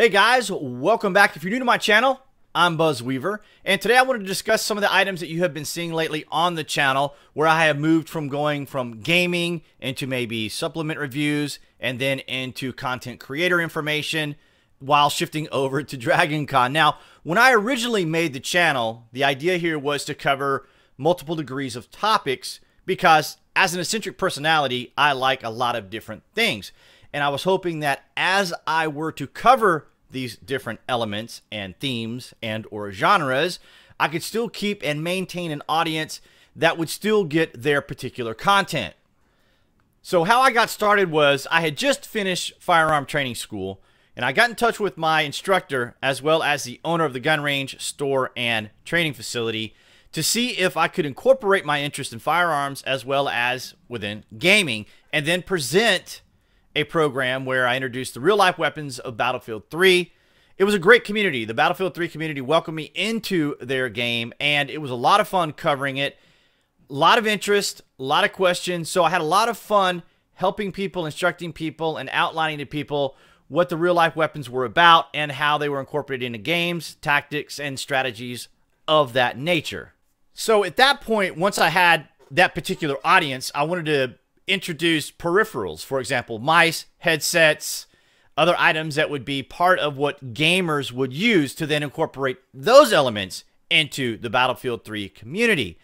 Hey guys, welcome back. If you're new to my channel, I'm BuzWeaver, and today I wanted to discuss some of the items that you have been seeing lately on the channel where I have moved from going from gaming into maybe supplement reviews and then into content creator information while shifting over to Dragon Con. Now, when I originally made the channel, the idea here was to cover multiple degrees of topics because as an eccentric personality, I like a lot of different things. And I was hoping that as I were to cover these different elements and themes and or genres, I could still keep and maintain an audience that would still get their particular content. So how I got started was I had just finished firearm training school and I got in touch with my instructor as well as the owner of the gun range, store, and training facility to see if I could incorporate my interest in firearms as well as within gaming and then present a program where I introduced the real life weapons of Battlefield 3. It was a great community. The Battlefield 3 community welcomed me into their game, and it was a lot of fun covering it. A lot of interest, a lot of questions. So I had a lot of fun helping people, instructing people, and outlining to people what the real life weapons were about and how they were incorporated into games, tactics, and strategies of that nature. So at that point, once I had that particular audience, I wanted to introduce peripherals, for example, mice, headsets, other items that would be part of what gamers would use to then incorporate those elements into the Battlefield 3 community.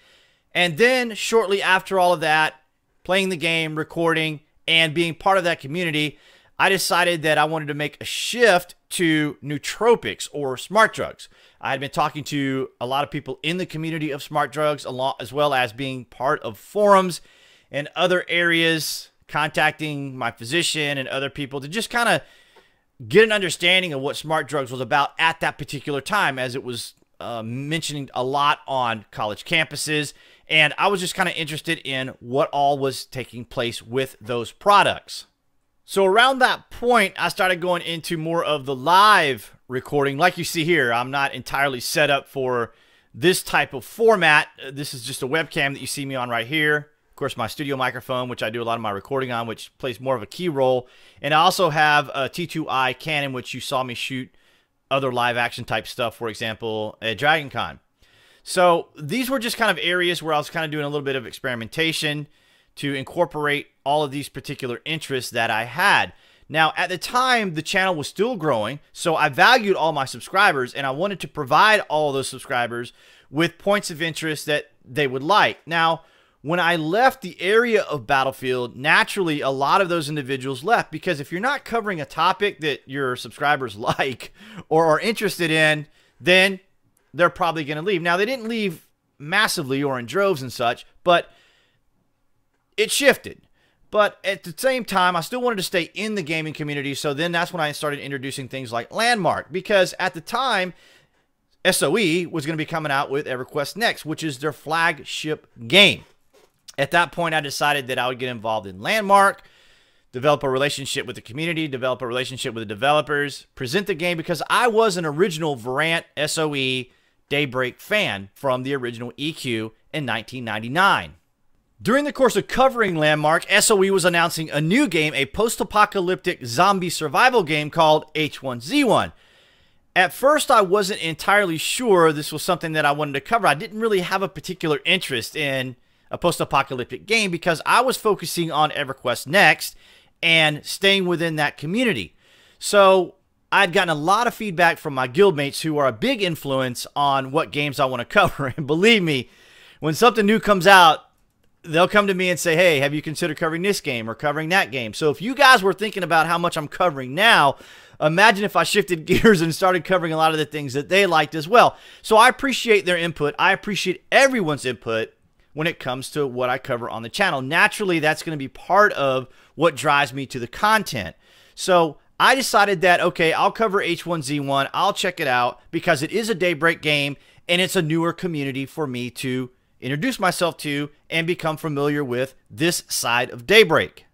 And then shortly after all of that, playing the game, recording, and being part of that community, I decided that I wanted to make a shift to nootropics or smart drugs. I had been talking to a lot of people in the community of smart drugs, as well as being part of forums and other areas, contacting my physician and other people to just kind of get an understanding of what smart drugs was about at that particular time, as it was uh, mentioning a lot on college campuses. And I was just kind of interested in what all was taking place with those products. So around that point, I started going into more of the live recording. Like you see here, I'm not entirely set up for this type of format. This is just a webcam that you see me on right here. Of course, my studio microphone, which I do a lot of my recording on, which plays more of a key role. And I also have a T2i Canon, which you saw me shoot other live action type stuff, for example, at Dragon Con. So these were just kind of areas where I was kind of doing a little bit of experimentation to incorporate all of these particular interests that I had. Now, at the time, the channel was still growing, so I valued all my subscribers and I wanted to provide all those subscribers with points of interest that they would like. Now, when I left the area of Battlefield, naturally a lot of those individuals left because if you're not covering a topic that your subscribers like or are interested in, then they're probably going to leave. Now, they didn't leave massively or in droves and such, but it shifted. But at the same time, I still wanted to stay in the gaming community. So then that's when I started introducing things like Landmark because at the time, SOE was going to be coming out with EverQuest Next, which is their flagship game. At that point, I decided that I would get involved in Landmark, develop a relationship with the community, develop a relationship with the developers, present the game because I was an original Verant SOE Daybreak fan from the original EQ in 1999. During the course of covering Landmark, SOE was announcing a new game, a post apocalyptic zombie survival game called H1Z1. At first, I wasn't entirely sure this was something that I wanted to cover. I didn't really have a particular interest in a post apocalyptic game because I was focusing on EverQuest Next and staying within that community. So I'd gotten a lot of feedback from my guildmates who are a big influence on what games I want to cover. And believe me, when something new comes out, they'll come to me and say, Hey, have you considered covering this game or covering that game? So if you guys were thinking about how much I'm covering now, imagine if I shifted gears and started covering a lot of the things that they liked as well. So I appreciate their input. I appreciate everyone's input when it comes to what I cover on the channel. Naturally, that's going to be part of what drives me to the content. So I decided that, okay, I'll cover H1Z1. I'll check it out because it is a Daybreak game and it's a newer community for me to introduce myself to and become familiar with this side of Daybreak.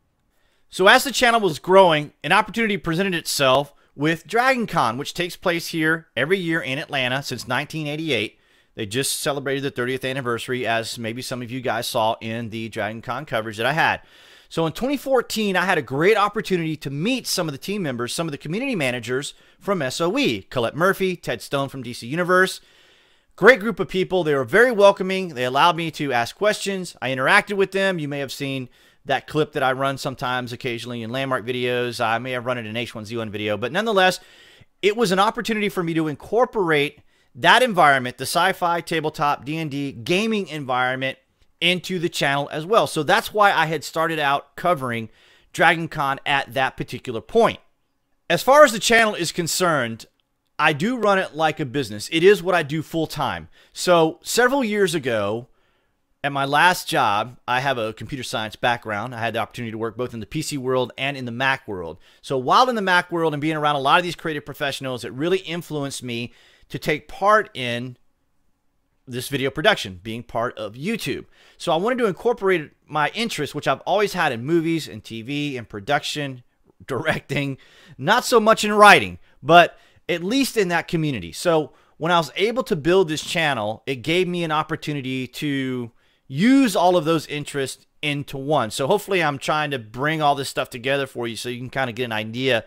So as the channel was growing, an opportunity presented itself with DragonCon, which takes place here every year in Atlanta since 1988. They just celebrated the 30th anniversary, as maybe some of you guys saw in the Dragon Con coverage that I had. So in 2014, I had a great opportunity to meet some of the team members, some of the community managers from SOE, Colette Murphy, Ted Stone from DC Universe. Great group of people. They were very welcoming. They allowed me to ask questions. I interacted with them. You may have seen that clip that I run sometimes occasionally in landmark videos. I may have run it in H1Z1 video, but nonetheless, it was an opportunity for me to incorporate that environment, the sci-fi tabletop D&D gaming environment into the channel as well. So that's why I had started out covering Dragon Con at that particular point. As far as the channel is concerned, I do run it like a business. It is what I do full time. So several years ago, at my last job, I have a computer science background. I had the opportunity to work both in the PC world and in the Mac world. So while in the Mac world and being around a lot of these creative professionals, it really influenced me to take part in this video production, being part of YouTube. So I wanted to incorporate my interest, which I've always had in movies and TV and production, directing, not so much in writing, but at least in that community. So when I was able to build this channel, it gave me an opportunity to use all of those interests into one. So hopefully I'm trying to bring all this stuff together for you so you can kind of get an idea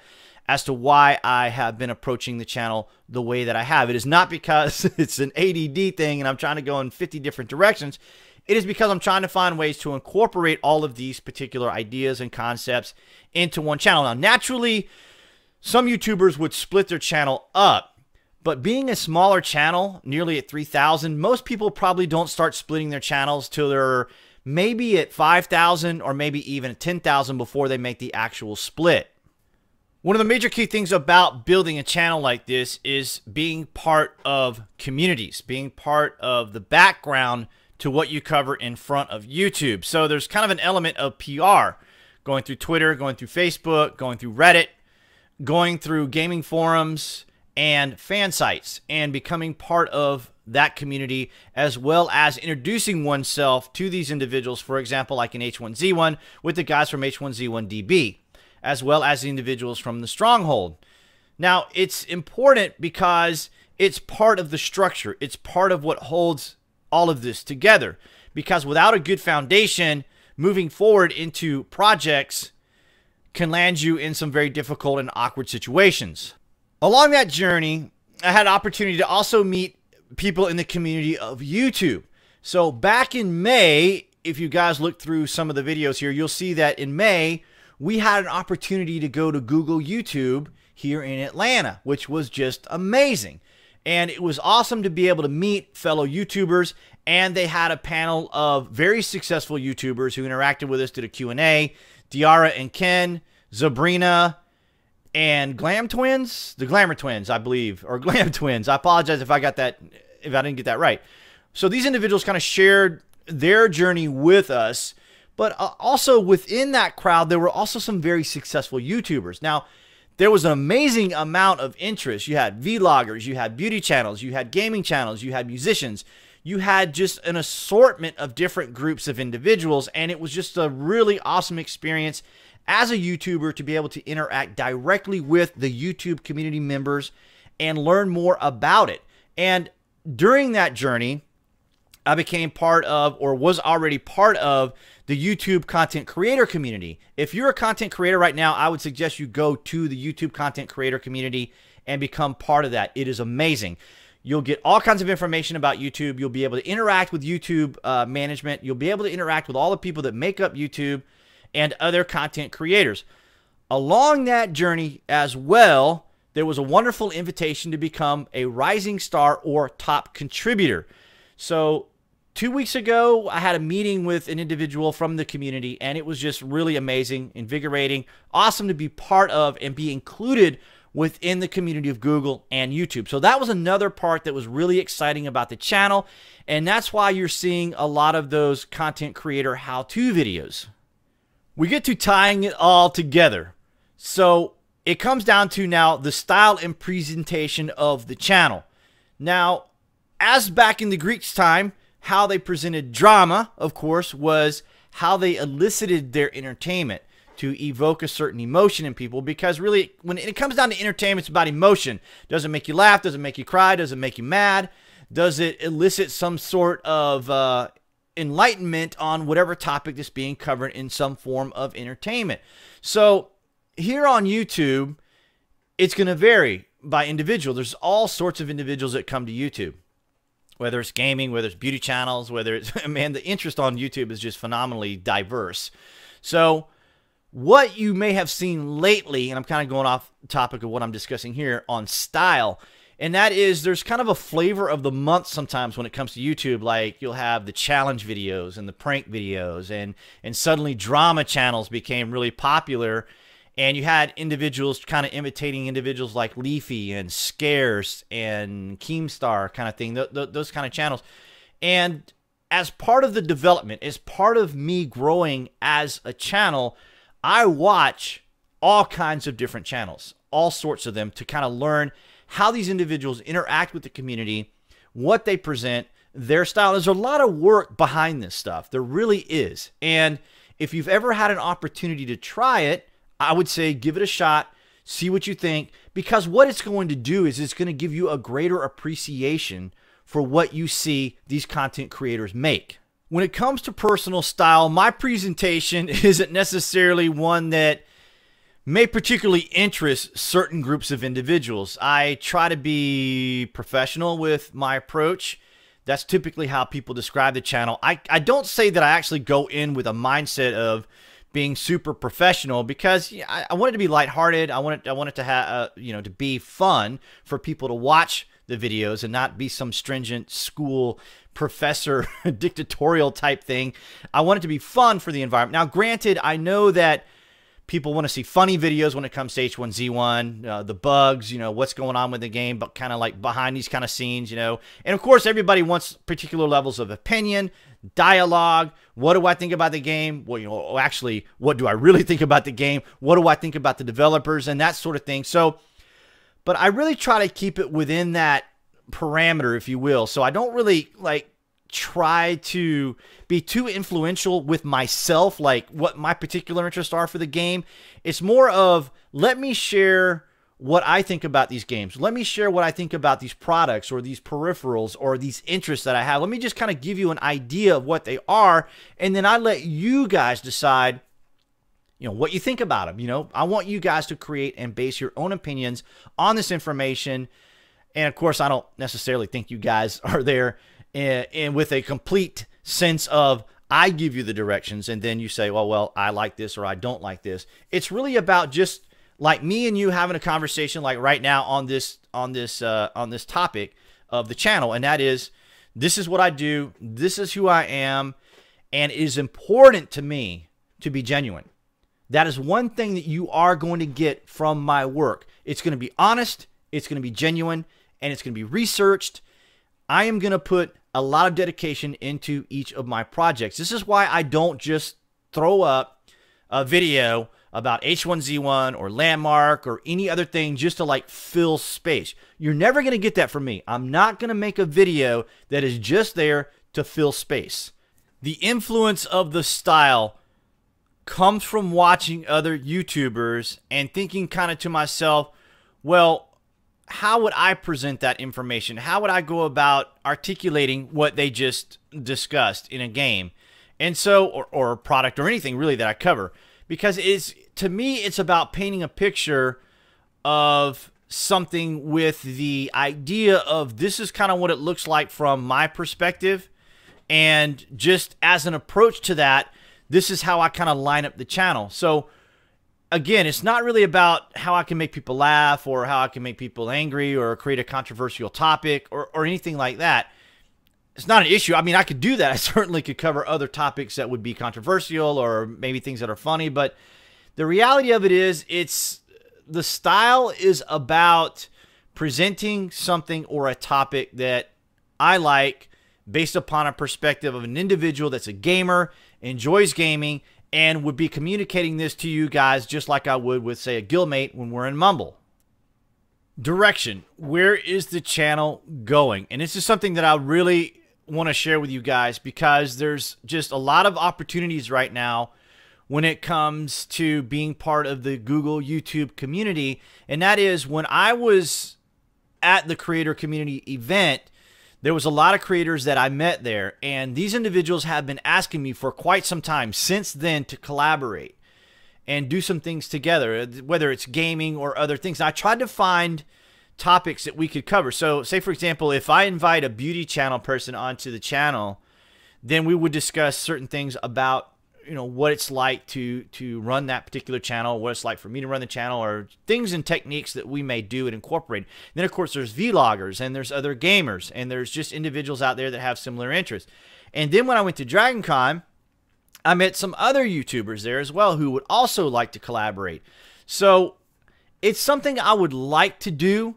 as to why I have been approaching the channel the way that I have. It is not because it's an ADD thing and I'm trying to go in 50 different directions. It is because I'm trying to find ways to incorporate all of these particular ideas and concepts into one channel. Now, naturally, some YouTubers would split their channel up but being a smaller channel, nearly at 3,000, most people probably don't start splitting their channels till they're maybe at 5,000 or maybe even 10,000 before they make the actual split. One of the major key things about building a channel like this is being part of communities, being part of the background to what you cover in front of YouTube. So there's kind of an element of PR going through Twitter, going through Facebook, going through Reddit, going through gaming forums, and fan sites and becoming part of that community as well as introducing oneself to these individuals for example like in H1Z1 with the guys from H1Z1DB as well as the individuals from the stronghold. Now it's important because it's part of the structure. It's part of what holds all of this together. Because without a good foundation moving forward into projects can land you in some very difficult and awkward situations. Along that journey, I had opportunity to also meet people in the community of YouTube. So back in May, if you guys look through some of the videos here, you'll see that in May, we had an opportunity to go to Google YouTube here in Atlanta, which was just amazing. And it was awesome to be able to meet fellow YouTubers. And they had a panel of very successful YouTubers who interacted with us, did a Q&A. Diara and Ken, Zabrina, and Glam Twins, the Glamour Twins, I believe, or Glam Twins. I apologize if I got that, if I didn't get that right. So these individuals kind of shared their journey with us, but uh, also within that crowd, there were also some very successful YouTubers. Now, there was an amazing amount of interest. You had vloggers, you had beauty channels, you had gaming channels, you had musicians, you had just an assortment of different groups of individuals, and it was just a really awesome experience as a YouTuber to be able to interact directly with the YouTube community members and learn more about it. And during that journey, I became part of or was already part of the YouTube content creator community. If you're a content creator right now, I would suggest you go to the YouTube content creator community and become part of that. It is amazing. You'll get all kinds of information about YouTube. You'll be able to interact with YouTube uh, management. You'll be able to interact with all the people that make up YouTube and other content creators. Along that journey as well, there was a wonderful invitation to become a rising star or top contributor. So, two weeks ago, I had a meeting with an individual from the community, and it was just really amazing, invigorating, awesome to be part of and be included within the community of Google and YouTube. So, that was another part that was really exciting about the channel, and that's why you're seeing a lot of those content creator how to videos we get to tying it all together. So it comes down to now the style and presentation of the channel. Now, as back in the Greeks' time, how they presented drama, of course, was how they elicited their entertainment to evoke a certain emotion in people. Because really when it comes down to entertainment it's about emotion. Does it make you laugh? Does it make you cry? Does it make you mad? Does it elicit some sort of uh, enlightenment on whatever topic that's being covered in some form of entertainment. So here on YouTube, it's going to vary by individual. There's all sorts of individuals that come to YouTube, whether it's gaming, whether it's beauty channels, whether it's, man, the interest on YouTube is just phenomenally diverse. So, what you may have seen lately, and I'm kind of going off topic of what I'm discussing here on style, and that is there's kind of a flavor of the month sometimes when it comes to YouTube. Like you'll have the challenge videos and the prank videos, and and suddenly drama channels became really popular and you had individuals kind of imitating individuals like Leafy and Scarce and Keemstar kind of thing, th- th- those kind of channels. And as part of the development, as part of me growing as a channel, I watch all kinds of different channels, all sorts of them, to kind of learn how these individuals interact with the community, what they present, their style. There's a lot of work behind this stuff. There really is. And if you've ever had an opportunity to try it, I would say give it a shot, see what you think, because what it's going to do is it's going to give you a greater appreciation for what you see these content creators make. When it comes to personal style, my presentation isn't necessarily one that may particularly interest certain groups of individuals. I try to be professional with my approach. That's typically how people describe the channel. I, I don't say that I actually go in with a mindset of being super professional because I, I want it to be lighthearted. I want it, I wanted to have, uh, you know, to be fun for people to watch the videos and not be some stringent school professor dictatorial type thing. I want it to be fun for the environment. Now, granted, I know that people want to see funny videos when it comes to H1Z1, uh, the bugs, you know, what's going on with the game, but kind of like behind these kind of scenes, you know. And of course, everybody wants particular levels of opinion dialogue. What do I think about the game? Well, you know, actually, what do I really think about the game? What do I think about the developers and that sort of thing? So, but I really try to keep it within that parameter, if you will. So I don't really like try to be too influential with myself, like what my particular interests are for the game. It's more of let me share what I think about these games. Let me share what I think about these products or these peripherals or these interests that I have. Let me just kind of give you an idea of what they are, and then I let you guys decide you know what you think about them you know i want you guys to create and base your own opinions on this information and of course i don't necessarily think you guys are there and, and with a complete sense of i give you the directions and then you say well well i like this or i don't like this it's really about just like me and you having a conversation like right now on this on this uh, on this topic of the channel, and that is this is what I do, this is who I am, and it is important to me to be genuine. That is one thing that you are going to get from my work. It's going to be honest, it's going to be genuine, and it's going to be researched. I am going to put a lot of dedication into each of my projects. This is why I don't just throw up a video about H1Z1 or Landmark or any other thing just to like fill space. You're never going to get that from me. I'm not going to make a video that is just there to fill space. The influence of the style comes from watching other YouTubers and thinking kind of to myself, well, how would I present that information? How would I go about articulating what they just discussed in a game? And so, or, or a product or anything really that I cover because it's to me it's about painting a picture of something with the idea of this is kind of what it looks like from my perspective and just as an approach to that this is how I kind of line up the channel so again it's not really about how I can make people laugh or how I can make people angry or create a controversial topic or, or anything like that it's not an issue. I mean, I could do that. I certainly could cover other topics that would be controversial or maybe things that are funny, but the reality of it is it's the style is about presenting something or a topic that I like based upon a perspective of an individual that's a gamer, enjoys gaming, and would be communicating this to you guys just like I would with, say, a guildmate when we're in Mumble. Direction. Where is the channel going? And this is something that I really want to share with you guys because there's just a lot of opportunities right now when it comes to being part of the Google YouTube community. And that is when I was at the creator community event, there was a lot of creators that I met there, and these individuals have been asking me for quite some time since then to collaborate and do some things together, whether it's gaming or other things. And I tried to find topics that we could cover. So, say for example, if I invite a beauty channel person onto the channel, then we would discuss certain things about you know what it's like to to run that particular channel, what it's like for me to run the channel, or things and techniques that we may do and incorporate. Then of course there's vloggers and there's other gamers and there's just individuals out there that have similar interests. And then when I went to DragonCon, I met some other YouTubers there as well who would also like to collaborate. So it's something I would like to do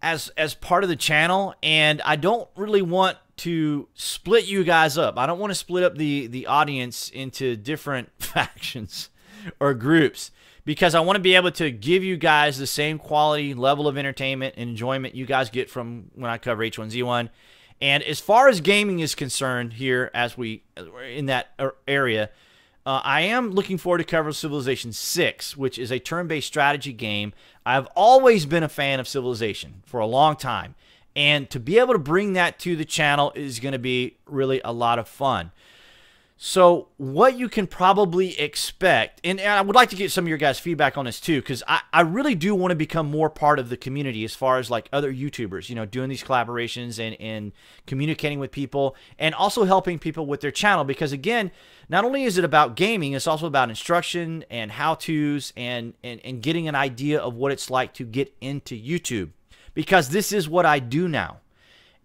as as part of the channel and I don't really want to split you guys up. I don't want to split up the the audience into different factions or groups because I want to be able to give you guys the same quality level of entertainment and enjoyment you guys get from when I cover H1Z1. And as far as gaming is concerned here as we in that area, uh, I am looking forward to covering Civilization 6, which is a turn-based strategy game. I've always been a fan of Civilization for a long time. And to be able to bring that to the channel is going to be really a lot of fun. So, what you can probably expect, and, and, I would like to get some of your guys' feedback on this too, because I, I really do want to become more part of the community as far as like other YouTubers, you know, doing these collaborations and, and communicating with people and also helping people with their channel. Because again, not only is it about gaming, it's also about instruction and how to's and, and, and getting an idea of what it's like to get into YouTube because this is what I do now.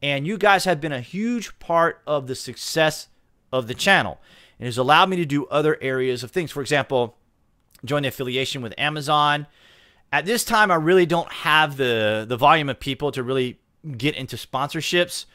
And you guys have been a huge part of the success of the channel. It has allowed me to do other areas of things. For example, join the affiliation with Amazon. At this time, I really don't have the, the volume of people to really get into sponsorships.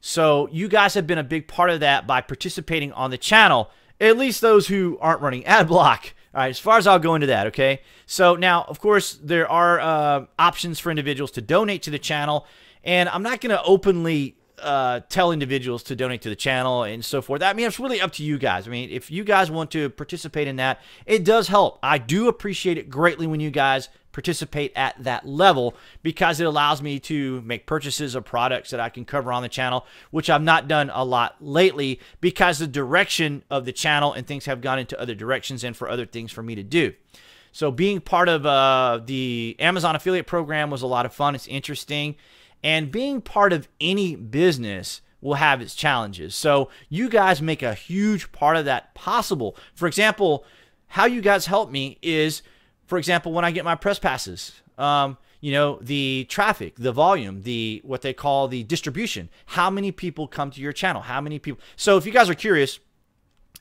So you guys have been a big part of that by participating on the channel, at least those who aren't running ad block. All right, as far as I'll go into that, okay? So now, of course, there are uh, options for individuals to donate to the channel, and I'm not going to openly uh, tell individuals to donate to the channel and so forth. I mean, it's really up to you guys. I mean, if you guys want to participate in that, it does help. I do appreciate it greatly when you guys participate at that level because it allows me to make purchases of products that I can cover on the channel, which I've not done a lot lately because the direction of the channel and things have gone into other directions and for other things for me to do. So being part of uh, the Amazon affiliate program was a lot of fun. It's interesting. And being part of any business will have its challenges. So you guys make a huge part of that possible. For example, how you guys help me is – for example, when I get my press passes, um, you know, the traffic, the volume, the what they call the distribution. How many people come to your channel? How many people? So if you guys are curious,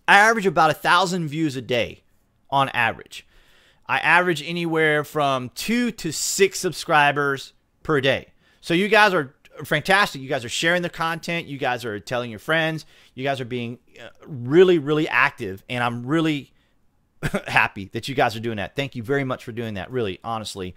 I average about a thousand views a day on average. I average anywhere from two to six subscribers per day. So you guys are fantastic. You guys are sharing the content. You guys are telling your friends. You guys are being uh, really, really active. And I'm really happy that you guys are doing that. Thank you very much for doing that. Really, honestly,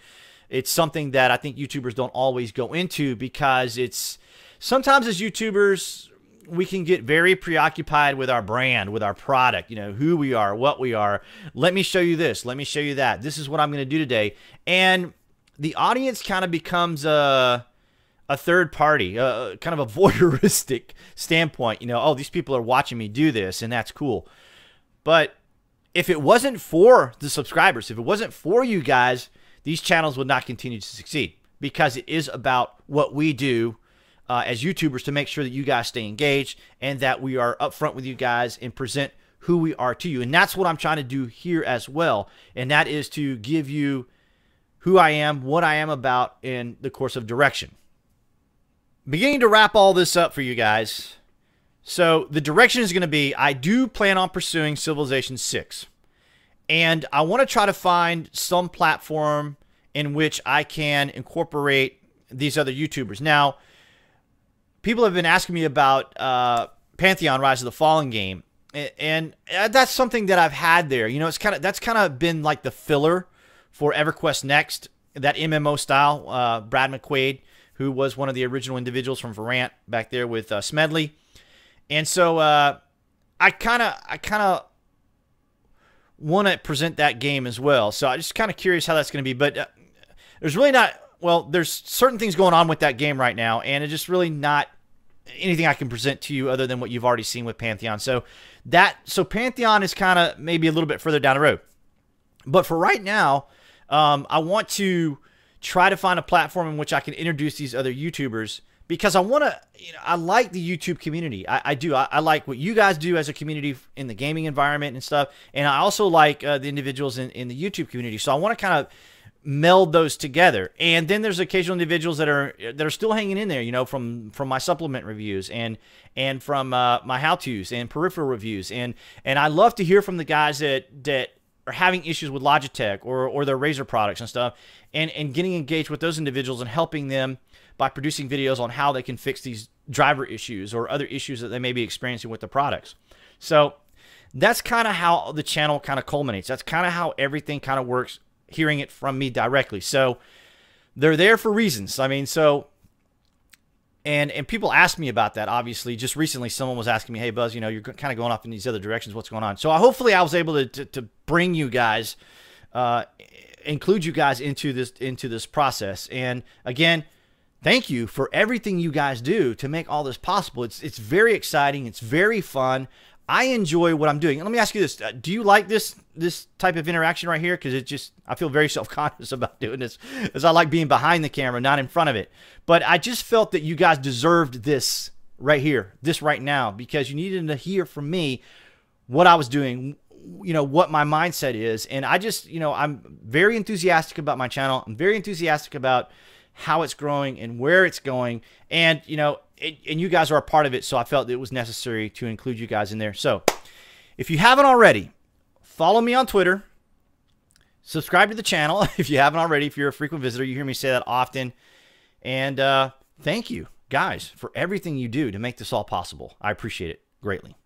it's something that I think YouTubers don't always go into because it's sometimes as YouTubers we can get very preoccupied with our brand, with our product, you know, who we are, what we are. Let me show you this. Let me show you that. This is what I'm going to do today. And the audience kind of becomes a a third party, kind of a voyeuristic standpoint. You know, oh, these people are watching me do this, and that's cool. But if it wasn't for the subscribers, if it wasn't for you guys, these channels would not continue to succeed because it is about what we do uh, as YouTubers to make sure that you guys stay engaged and that we are upfront with you guys and present who we are to you. And that's what I'm trying to do here as well. And that is to give you who I am, what I am about in the course of direction. Beginning to wrap all this up for you guys, so the direction is going to be I do plan on pursuing Civilization 6. And I want to try to find some platform in which I can incorporate these other YouTubers. Now, people have been asking me about uh, Pantheon Rise of the Fallen game. And that's something that I've had there. You know, it's kind of that's kind of been like the filler for EverQuest Next, that MMO style. Uh, Brad McQuaid, who was one of the original individuals from Verant back there with uh, Smedley. And so uh, I kind of I kind of want to present that game as well. So I'm just kind of curious how that's going to be. But uh, there's really not well. There's certain things going on with that game right now, and it's just really not anything I can present to you other than what you've already seen with Pantheon. So that so Pantheon is kind of maybe a little bit further down the road. But for right now, um, I want to try to find a platform in which I can introduce these other YouTubers because I want to, you know, I like the YouTube community. I, I do. I, I, like what you guys do as a community in the gaming environment and stuff. And I also like uh, the individuals in, in the YouTube community. So I want to kind of meld those together. And then there's occasional individuals that are that are still hanging in there, you know, from from my supplement reviews and and from uh, my how-tos and peripheral reviews. And and I love to hear from the guys that that are having issues with Logitech or or their Razer products and stuff, and and getting engaged with those individuals and helping them by producing videos on how they can fix these driver issues or other issues that they may be experiencing with the products. So that's kind of how the channel kind of culminates. That's kind of how everything kind of works hearing it from me directly. So they're there for reasons. I mean, so and and people ask me about that. Obviously, just recently, someone was asking me, "Hey, Buzz, you know, you're kind of going off in these other directions. What's going on?" So, I, hopefully, I was able to, to, to bring you guys, uh, include you guys into this into this process. And again, thank you for everything you guys do to make all this possible. It's it's very exciting. It's very fun. I enjoy what I'm doing. And let me ask you this: uh, Do you like this this type of interaction right here? Because it just I feel very self conscious about doing this, as I like being behind the camera, not in front of it. But I just felt that you guys deserved this right here, this right now, because you needed to hear from me what I was doing, you know what my mindset is and i just you know i'm very enthusiastic about my channel i'm very enthusiastic about how it's growing and where it's going and you know it, and you guys are a part of it, so I felt it was necessary to include you guys in there. So, if you haven't already, follow me on Twitter. Subscribe to the channel if you haven't already. If you're a frequent visitor, you hear me say that often. And uh, thank you, guys, for everything you do to make this all possible. I appreciate it greatly.